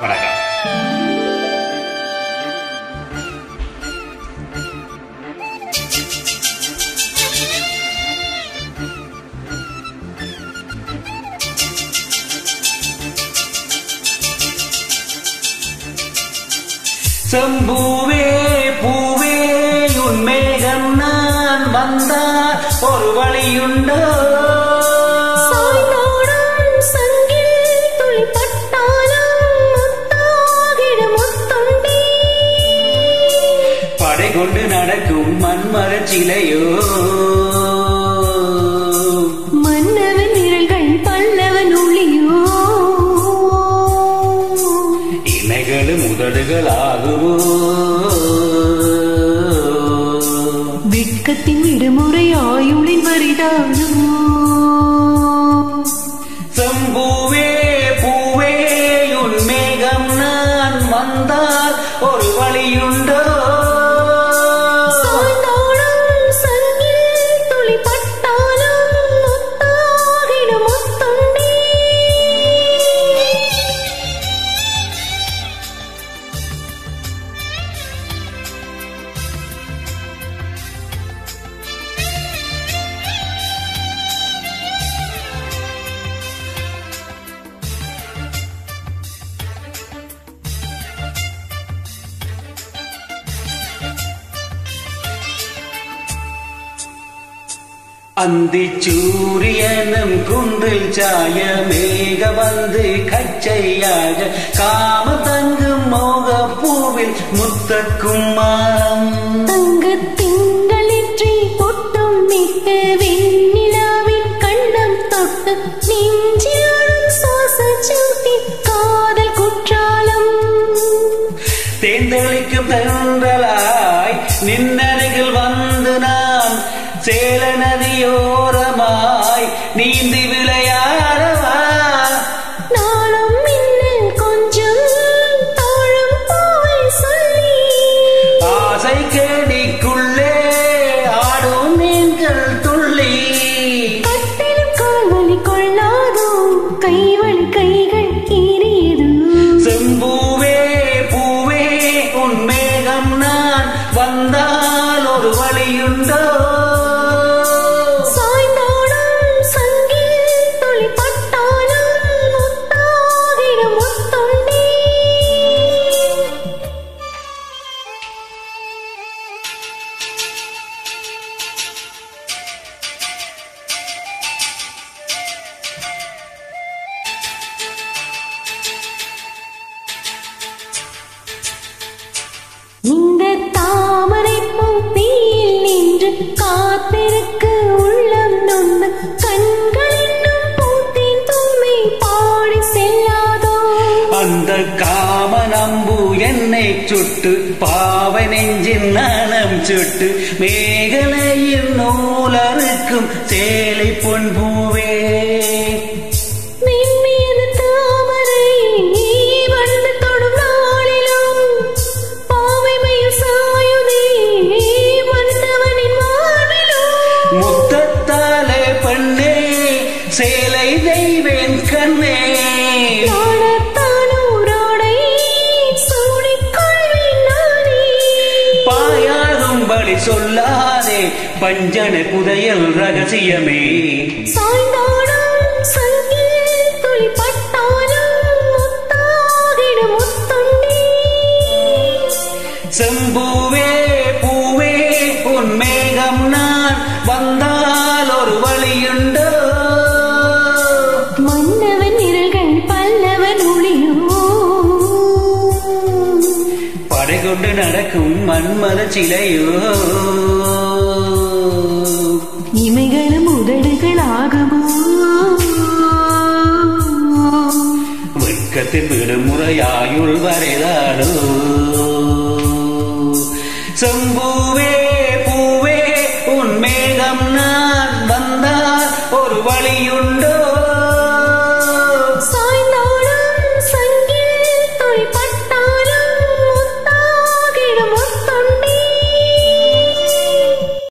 வணக்கம். செம்பூவே பூவே உன் மேகம் நான் வந்தார். ஒரு வழியுண்டோ? கொண்டு நடக்கும் மண்மரச் சிலையோ? மன்னவன் விரல்கள் பல்லவன் ஒளியோ இமைகளும் உதடுகள் ஆகுமோ வெட்கத்தின் விடுமுறை ஆயுளின் வரிதானோ செம்பூவே பூவே உன் மேகம் நான் வந்தால் ஒரு வழியுண்டோ? அந்தி சூரியனும் குன்றில் சாய மேக வந்து கச்சையாக காம தங்கும் மோக பூவில் முத்தக்கும் மாறம் தங்கத் திங்களின்றி பொட்டும் மிக்க வெண்ணிலாவின் கண்ணம் தொட்டு நெஞ்சிலும் சுவாசச் சூட்டி காதல் குற்றாலம். நீந்தி விளையாடவா? நாளும் மின்னல் கொஞ்சம் தாழும் பூவை சொல்லி. ஆசை கேணிக்குள்ளே ஆடும் மீன்கள் துள்ளி. கட்டிலும் கால்வலி கொள்ளாதோ கைவழி கைகள் கீறியது செம்பூவே பூவே உன் மேகம் நான் வந்தால் ஒரு வழியுண்டோ? அந்த காம நம்பு என்னை சுட்டு பாவை நெஞ்சின் நனம் சுட்டு மேகலையில் நூலருக்கும் சேலை பொன்பூவே முத்தத்தாலே பெண்ணே சேலை தெய்வேன் கண்ணே. பாயாகும்படி சொல்லாதே பஞ்சன புதையல் ரகசியமே. செம்பூவே பூவே உன் மேகம் நான் வந்தால் கொண்டு நடக்கும் மண்மல சிலையோ. இமைகளும் உதடுகள் ஆகுமோ வெட்கத்தின் விடுமுறையாயுள் வரைதாடோ செம்பூவே பூவே உன் மேகம் நான் வந்தால் ஒரு வழியுண்டோ?